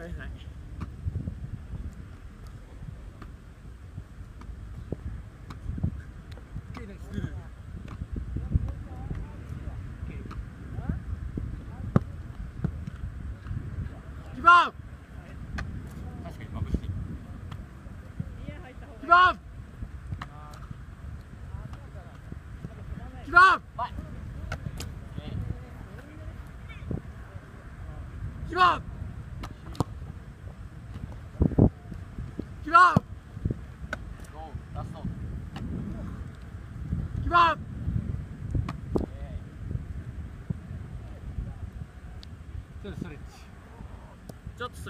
はいはい。行きます番2番ちょっとストレッチちょっとストレッチ。